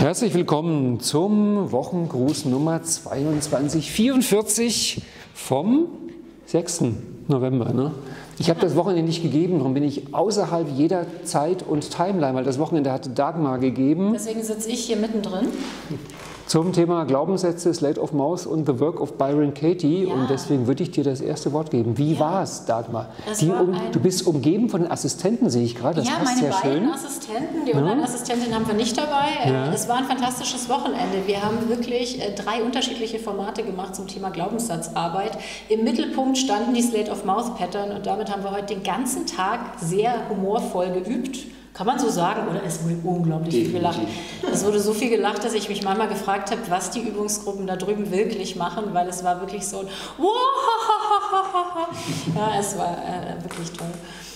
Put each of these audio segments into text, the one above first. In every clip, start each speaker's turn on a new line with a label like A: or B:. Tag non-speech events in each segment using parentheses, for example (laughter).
A: Herzlich willkommen zum Wochengruß Nummer 2244 vom 6. November. Ne? Ich habe das Wochenende nicht gegeben, darum bin ich außerhalb jeder Zeit und Timeline, weil das Wochenende hatte Dagmar gegeben.
B: Deswegen sitze ich hier mittendrin.
A: Zum Thema Glaubenssätze, Slate of Mouse und The Work of Byron Katie. Ja. Und deswegen würde ich dir das erste Wort geben. Wie ja. war es, Dagmar? Um, du bist umgeben von den Assistenten, sehe ich gerade. Das
B: ja,
A: passt
B: meine
A: sehr
B: beiden
A: schön.
B: Assistenten. Die Online-Assistentin haben wir nicht dabei. Ja. Es war ein fantastisches Wochenende. Wir haben wirklich äh, drei unterschiedliche Formate gemacht zum Thema Glaubenssatzarbeit. Im Mittelpunkt standen die Slate of Mouth Pattern und damit haben wir heute den ganzen Tag sehr humorvoll geübt. Kann man so sagen? Oder es wurde unglaublich viel gelacht. Es wurde so viel gelacht, dass ich mich manchmal gefragt habe, was die Übungsgruppen da drüben wirklich machen, weil es war wirklich so ein Ja, es war äh, wirklich toll.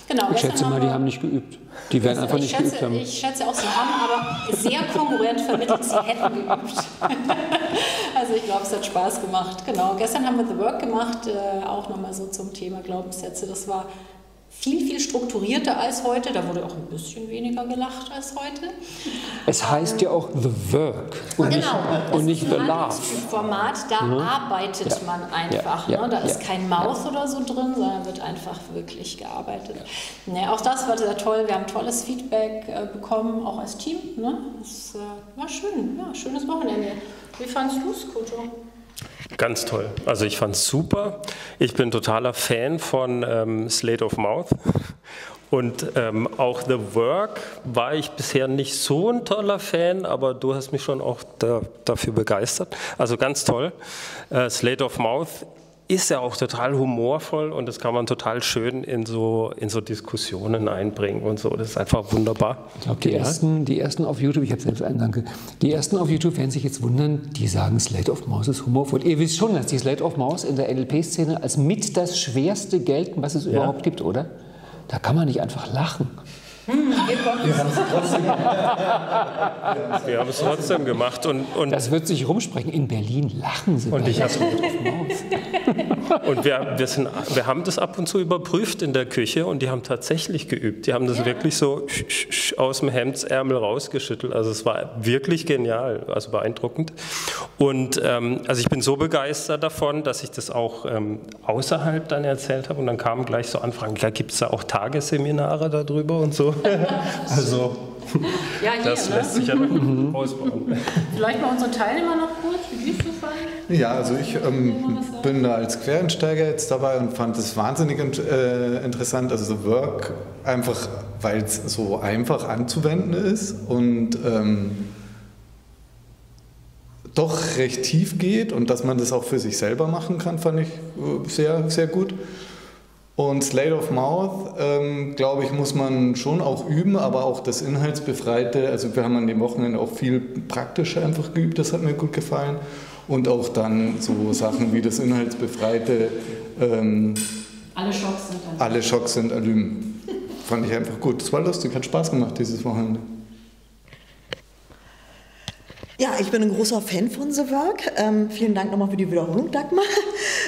A: Genau, ich schätze mal, die haben nicht geübt. Die werden einfach nicht
B: schätze,
A: geübt haben.
B: Ich schätze auch, sie haben aber sehr kongruent vermittelt, sie hätten geübt. (laughs) also ich glaube, es hat Spaß gemacht. Genau, gestern haben wir The Work gemacht, äh, auch nochmal so zum Thema Glaubenssätze. Das war viel, viel strukturierter als heute. Da wurde auch ein bisschen weniger gelacht als heute.
A: Es heißt ja auch The Work
B: und genau,
A: nicht, und nicht The Love.
B: Format, da mhm. arbeitet ja. man einfach. Ja. Ja. Ne? Da ist kein Maus oder so drin, sondern wird einfach wirklich gearbeitet. Ne, auch das war sehr toll. Wir haben tolles Feedback äh, bekommen, auch als Team. Ne? Das äh, war schön, ja, schönes Wochenende. Wie fandest du es, Kuto?
C: Ganz toll. Also ich fand es super. Ich bin totaler Fan von ähm, Slate of Mouth. Und ähm, auch The Work war ich bisher nicht so ein toller Fan, aber du hast mich schon auch da, dafür begeistert. Also ganz toll. Äh, Slate of Mouth ist ja auch total humorvoll und das kann man total schön in so, in so Diskussionen einbringen und so. Das ist einfach wunderbar.
A: Ich glaube, die, ja. ersten, die ersten auf YouTube, ich habe selbst einen, danke. Die ersten auf YouTube werden sich jetzt wundern, die sagen, Slate of Mouse ist humorvoll. Ihr wisst schon, dass die Slate of Mouse in der NLP-Szene als mit das schwerste gelten, was es ja. überhaupt gibt, oder? Da kann man nicht einfach lachen.
B: Hm, wir haben es trotzdem
C: gemacht. Wir haben es trotzdem gemacht. Und, und
A: das wird sich rumsprechen. In Berlin lachen sie.
C: Und, ich und wir, wir, sind, wir haben das ab und zu überprüft in der Küche und die haben tatsächlich geübt. Die haben das ja. wirklich so aus dem Hemdsärmel rausgeschüttelt. Also es war wirklich genial, also beeindruckend. Und ähm, also ich bin so begeistert davon, dass ich das auch ähm, außerhalb dann erzählt habe. Und dann kamen gleich so Anfragen, ja, gibt es da auch Tagesseminare darüber und so. (laughs) also
B: ja, hier,
C: das
B: ne?
C: lässt sich ja noch (laughs) ausbauen.
B: Vielleicht mal unsere Teilnehmer noch kurz, wie es
D: Ja, also ich ähm, bin da als Quereinsteiger jetzt dabei und fand es wahnsinnig äh, interessant, also so Work, einfach weil es so einfach anzuwenden ist und ähm, doch recht tief geht und dass man das auch für sich selber machen kann, fand ich äh, sehr, sehr gut. Und Slate of Mouth, ähm, glaube ich, muss man schon auch üben, aber auch das Inhaltsbefreite. Also wir haben an dem Wochenende auch viel praktischer einfach geübt, das hat mir gut gefallen. Und auch dann so Sachen wie das Inhaltsbefreite. Ähm,
B: alle Schocks sind.
D: Alle Schocks sind Alymen. Fand ich einfach gut. Das war lustig, hat Spaß gemacht dieses Wochenende.
E: Ja, ich bin ein großer Fan von The Work. Ähm, vielen Dank nochmal für die Wiederholung, Dagmar. (laughs)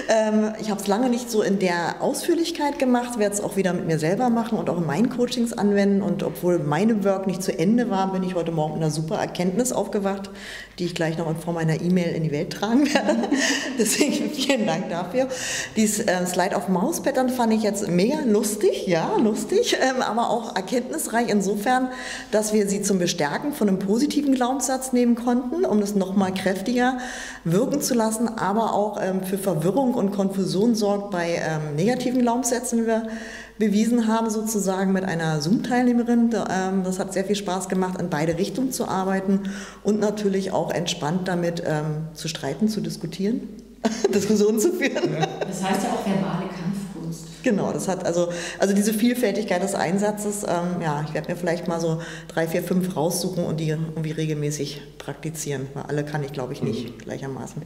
E: Ähm, ich habe es lange nicht so in der Ausführlichkeit gemacht, werde es auch wieder mit mir selber machen und auch in meinen Coachings anwenden. Und obwohl meine Work nicht zu Ende war, bin ich heute Morgen mit einer super Erkenntnis aufgewacht, die ich gleich noch in Form einer E-Mail in die Welt tragen werde. (laughs) Deswegen vielen Dank dafür. Dieses äh, Slide of Mouse Pattern fand ich jetzt mega lustig, ja, lustig, ähm, aber auch erkenntnisreich insofern, dass wir sie zum Bestärken von einem positiven Glaubenssatz nehmen konnten konnten, um das nochmal kräftiger wirken zu lassen, aber auch ähm, für Verwirrung und Konfusion sorgt bei ähm, negativen Glaubenssätzen, die wir bewiesen haben, sozusagen mit einer Zoom-Teilnehmerin. Ähm, das hat sehr viel Spaß gemacht, in beide Richtungen zu arbeiten und natürlich auch entspannt damit ähm, zu streiten, zu diskutieren, (laughs) Diskussionen zu führen.
B: Das heißt ja auch verbale Kampf.
E: Genau, das hat also, also diese Vielfältigkeit des Einsatzes, ähm, ja, ich werde mir vielleicht mal so drei, vier, fünf raussuchen und die irgendwie regelmäßig praktizieren, weil alle kann ich, glaube ich, nicht mhm. gleichermaßen.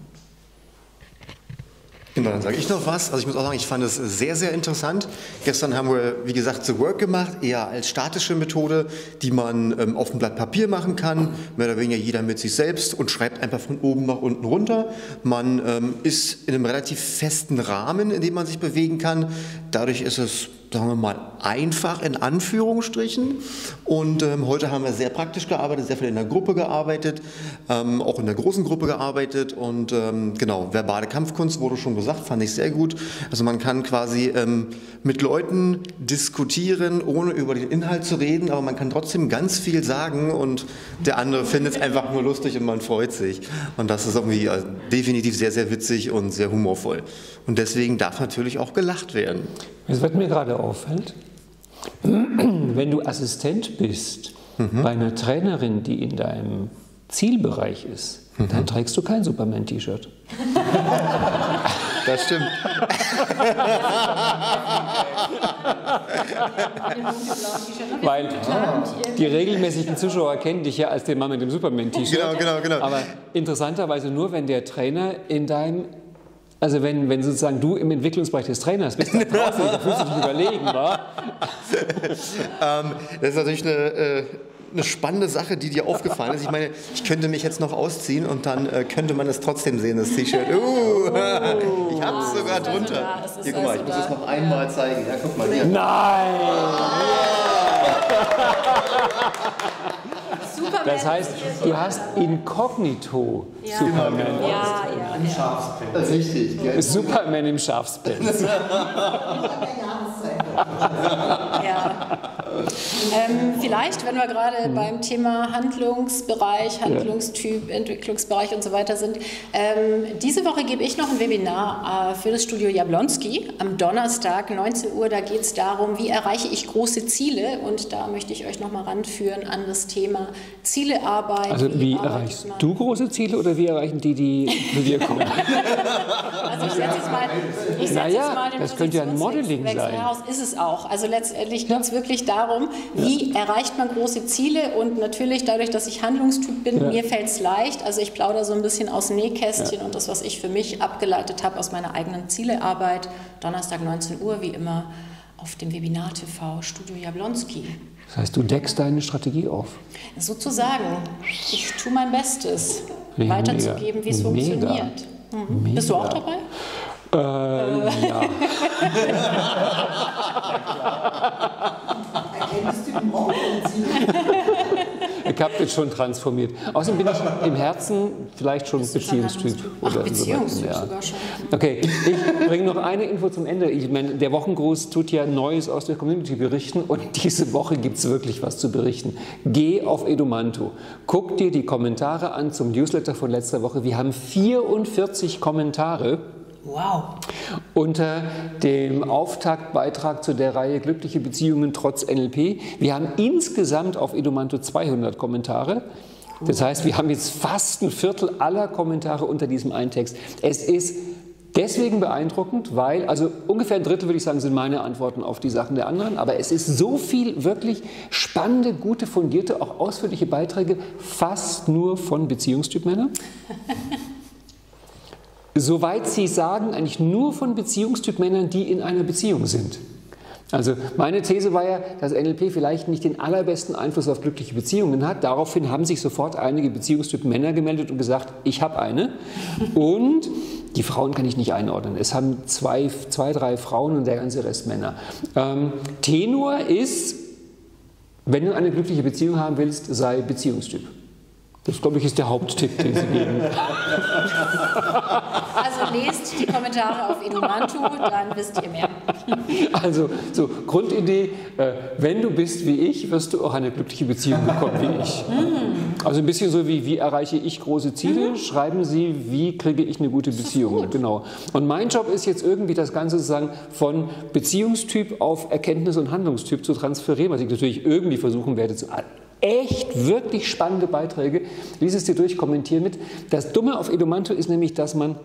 F: Genau, dann sage ich noch was. Also ich muss auch sagen, ich fand es sehr, sehr interessant. Gestern haben wir, wie gesagt, The Work gemacht, eher als statische Methode, die man ähm, auf dem Blatt Papier machen kann, mehr oder weniger jeder mit sich selbst und schreibt einfach von oben nach unten runter. Man ähm, ist in einem relativ festen Rahmen, in dem man sich bewegen kann. Dadurch ist es sagen wir mal, einfach in Anführungsstrichen. Und ähm, heute haben wir sehr praktisch gearbeitet, sehr viel in der Gruppe gearbeitet, ähm, auch in der großen Gruppe gearbeitet. Und ähm, genau, verbale Kampfkunst wurde schon gesagt, fand ich sehr gut. Also man kann quasi ähm, mit Leuten diskutieren, ohne über den Inhalt zu reden, aber man kann trotzdem ganz viel sagen und der andere findet es einfach nur lustig und man freut sich. Und das ist irgendwie äh, definitiv sehr, sehr witzig und sehr humorvoll. Und deswegen darf natürlich auch gelacht werden.
A: Es wird mir gerade auffällt, (clears throat) wenn du Assistent bist mhm. bei einer Trainerin, die in deinem Zielbereich ist, mhm. dann trägst du kein Superman-T-Shirt.
F: Das stimmt. (laughs)
A: Weil die regelmäßigen Zuschauer kennen dich ja als den Mann mit dem Superman-T-Shirt.
F: Genau, genau, genau.
A: Aber interessanterweise nur, wenn der Trainer in deinem also wenn, wenn sozusagen du im Entwicklungsbereich des Trainers bist, dann (laughs) brauchst du, fühlst du dich überlegen, wa? (laughs)
F: ähm, das ist natürlich eine, äh, eine spannende Sache, die dir aufgefallen ist. Ich meine, ich könnte mich jetzt noch ausziehen und dann äh, könnte man es trotzdem sehen, das T-Shirt. Uh, oh, ich habe es sogar drunter. Also hier, guck mal, ich muss es noch einmal zeigen. Ja, guck mal hier.
A: Nein! (laughs) Superman das heißt, du hast inkognito ja. Superman.
B: Ja, ja,
F: Im Schafspelz. Richtig.
A: Gell? Superman im Schafspelz. (laughs) (laughs)
B: Ähm, vielleicht, wenn wir gerade mhm. beim Thema Handlungsbereich, Handlungstyp, ja. Entwicklungsbereich und so weiter sind. Ähm, diese Woche gebe ich noch ein Webinar äh, für das Studio Jablonski am Donnerstag, 19 Uhr. Da geht es darum, wie erreiche ich große Ziele? Und da möchte ich euch nochmal ranführen an das Thema Zielearbeit.
A: Also wie, wie erreichst du große Ziele oder wie erreichen die, die zu dir kommen? (laughs)
B: also ich setze jetzt mal, ich setz
A: naja,
B: jetzt mal den
A: das könnte ja ein Modeling sein.
B: Ist es auch. Also letztendlich geht es wirklich darum, wie ja. erreicht man große Ziele und natürlich dadurch, dass ich Handlungstyp bin, ja. mir fällt es leicht. Also ich plaudere so ein bisschen aus Nähkästchen ja. und das, was ich für mich abgeleitet habe aus meiner eigenen Zielearbeit. Donnerstag 19 Uhr, wie immer, auf dem Webinar TV Studio Jablonski.
A: Das heißt, du deckst deine Strategie auf.
B: Sozusagen. Ich tue mein Bestes, Mega. weiterzugeben, wie es funktioniert. Mhm. Bist du auch dabei?
A: Äh, ja. (laughs) ich habe das schon transformiert. Außerdem bin ich im Herzen vielleicht schon Beziehungstyp.
B: Ach, oder Beziehungstyp ja. sogar schon.
A: Okay, ich bringe noch eine Info zum Ende. Ich meine, der Wochengruß tut ja Neues aus der Community berichten und diese Woche gibt es wirklich was zu berichten. Geh auf Edumanto, guck dir die Kommentare an zum Newsletter von letzter Woche. Wir haben 44 Kommentare.
B: Wow.
A: Unter dem Auftaktbeitrag zu der Reihe Glückliche Beziehungen trotz NLP. Wir haben insgesamt auf Edumanto 200 Kommentare. Das heißt, wir haben jetzt fast ein Viertel aller Kommentare unter diesem Eintext. Es ist deswegen beeindruckend, weil, also ungefähr ein Drittel würde ich sagen, sind meine Antworten auf die Sachen der anderen, aber es ist so viel wirklich spannende, gute, fundierte, auch ausführliche Beiträge, fast nur von Beziehungstypmännern. (laughs) soweit Sie sagen, eigentlich nur von Beziehungstyp Männern, die in einer Beziehung sind. Also meine These war ja, dass NLP vielleicht nicht den allerbesten Einfluss auf glückliche Beziehungen hat. Daraufhin haben sich sofort einige Beziehungstypen Männer gemeldet und gesagt, ich habe eine. Und die Frauen kann ich nicht einordnen. Es haben zwei, zwei drei Frauen und der ganze Rest Männer. Ähm, Tenor ist, wenn du eine glückliche Beziehung haben willst, sei Beziehungstyp. Das, glaube ich, ist der Haupttipp, den Sie geben. (laughs)
B: Also lest die Kommentare auf Edumantu, dann wisst ihr mehr.
A: Also, so, Grundidee, äh, wenn du bist wie ich, wirst du auch eine glückliche Beziehung bekommen wie ich. Mm. Also ein bisschen so wie, wie erreiche ich große Ziele, mhm. schreiben Sie, wie kriege ich eine gute Beziehung. Genau. Und mein Job ist jetzt irgendwie das Ganze sozusagen von Beziehungstyp auf Erkenntnis- und Handlungstyp zu transferieren, was ich natürlich irgendwie versuchen werde zu echt wirklich spannende Beiträge. Lies es dir durch, kommentiere mit. Das Dumme auf Edumanto ist nämlich, dass man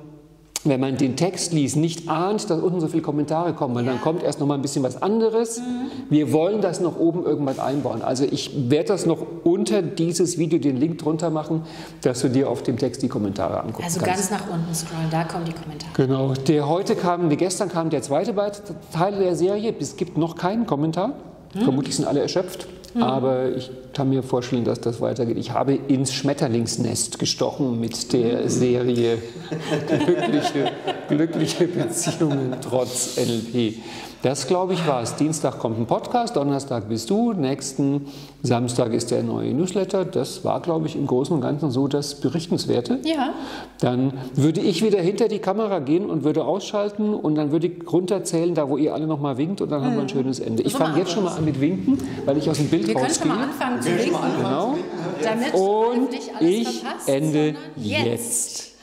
A: wenn man den Text liest, nicht ahnt, dass unten so viele Kommentare kommen, weil ja. dann kommt erst noch mal ein bisschen was anderes. Mhm. Wir wollen das noch oben irgendwann einbauen. Also ich werde das noch unter dieses Video den Link drunter machen, dass du dir auf dem Text die Kommentare angucken
B: also
A: kannst.
B: Also ganz nach unten scrollen, da kommen die Kommentare.
A: Genau. Der heute kam, der gestern kam der zweite Teil der Serie. Es gibt noch keinen Kommentar. Mhm. Vermutlich sind alle erschöpft. Mhm. Aber ich kann mir vorstellen, dass das weitergeht. Ich habe ins Schmetterlingsnest gestochen mit der Serie Glückliche, glückliche Beziehungen trotz NLP. Das, glaube ich, war es. Dienstag kommt ein Podcast, Donnerstag bist du, nächsten Samstag ist der neue Newsletter. Das war, glaube ich, im Großen und Ganzen so das Berichtenswerte.
B: Ja.
A: Dann würde ich wieder hinter die Kamera gehen und würde ausschalten und dann würde ich runterzählen, da wo ihr alle nochmal winkt und dann haben wir ein schönes Ende. Ich fange jetzt schon mal an mit Winken, weil ich aus dem Bild
B: Wir können schon mal anfangen zu winken,
A: Genau.
B: damit
A: Und
B: nicht alles
A: ich
B: verpasst,
A: ende
B: jetzt.
A: jetzt.